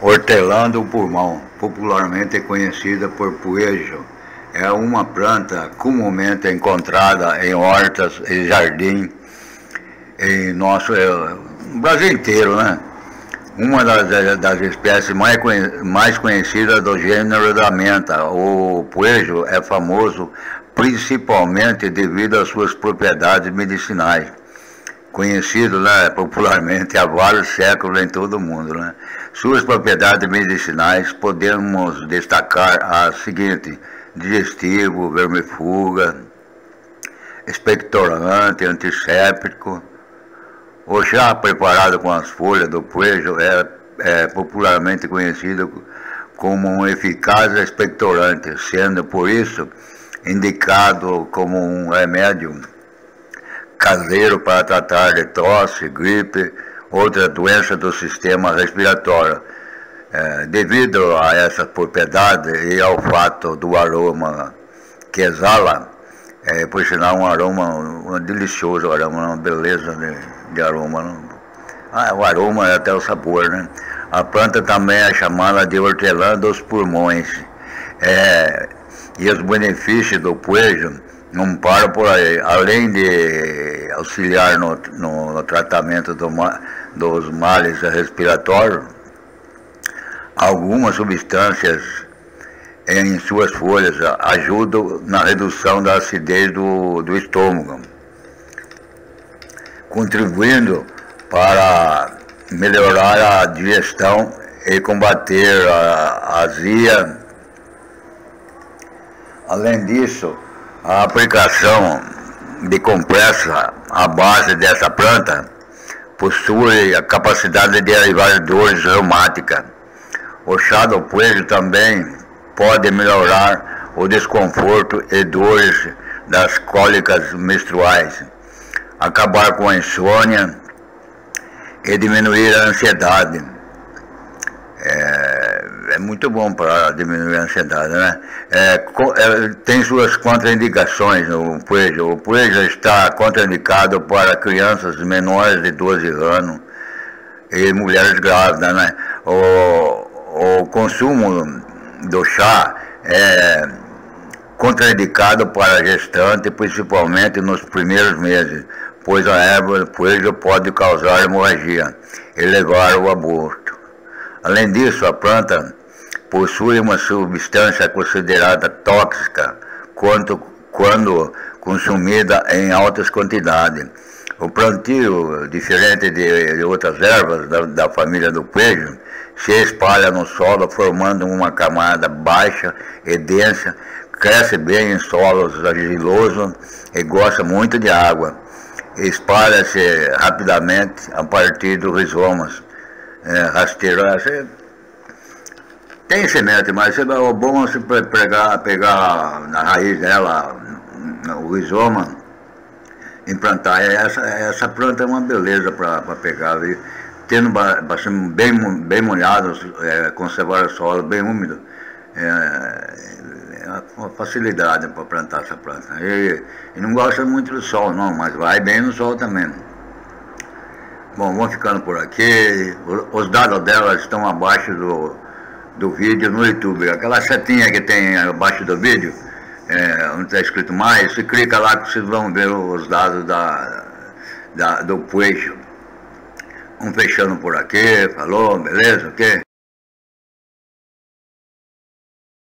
Hortelã do pulmão, popularmente conhecida por poejo, é uma planta comumente encontrada em hortas e jardim em nosso é, Brasil inteiro, né? Uma das, das espécies mais, mais conhecidas do gênero da menta, o poejo é famoso principalmente devido às suas propriedades medicinais conhecido né, popularmente há vários séculos em todo o mundo. Né? Suas propriedades medicinais podemos destacar as seguintes: digestivo, vermifuga, expectorante, antisséptico. O chá preparado com as folhas do poejo é, é popularmente conhecido como um eficaz expectorante, sendo por isso indicado como um remédio caseiro para tratar de tosse, gripe, outra doença do sistema respiratório. É, devido a essa propriedade e ao fato do aroma que exala, é, por sinal um aroma um delicioso aroma, uma beleza de, de aroma. Ah, o aroma é até o sabor, né? A planta também é chamada de hortelã dos pulmões. É, e os benefícios do poejo não param por aí. Além de auxiliar no, no, no tratamento do, dos males respiratórios, algumas substâncias em suas folhas ajudam na redução da acidez do, do estômago, contribuindo para melhorar a digestão e combater a azia. Além disso, a aplicação de compressa à base dessa planta possui a capacidade de aliviar dores reumáticas. O chá do coelho também pode melhorar o desconforto e dores das cólicas menstruais, acabar com a insônia e diminuir a ansiedade. Muito bom para diminuir a ansiedade, né? É, é, tem suas contraindicações o poejo. O poejo está contraindicado para crianças menores de 12 anos e mulheres grávidas, né? O, o consumo do chá é contraindicado para gestante, principalmente nos primeiros meses, pois a erva poejo pode causar hemorragia e levar ao aborto. Além disso, a planta possui uma substância considerada tóxica quando, quando consumida em altas quantidades. O plantio, diferente de, de outras ervas da, da, família do queijo, se espalha no solo formando uma camada baixa e densa, cresce bem em solos argilosos e gosta muito de água. Espalha-se rapidamente a partir dos rizomas é, rasteira. Tem semente, mas é bom você pegar, pegar na raiz dela o rizoma, implantar. Essa, essa planta é uma beleza para pegar, viu? tendo bastante, bem, bem molhado, é, conservar o solo bem úmido. É, é uma facilidade para plantar essa planta. E, e não gosta muito do sol não, mas vai bem no sol também. Bom, vamos ficando por aqui. Os dados dela estão abaixo do, do vídeo no YouTube. Aquela setinha que tem abaixo do vídeo, é, onde está escrito mais, você clica lá que vocês vão ver os dados da, da, do Pueixo. Vamos fechando por aqui, falou, beleza, ok?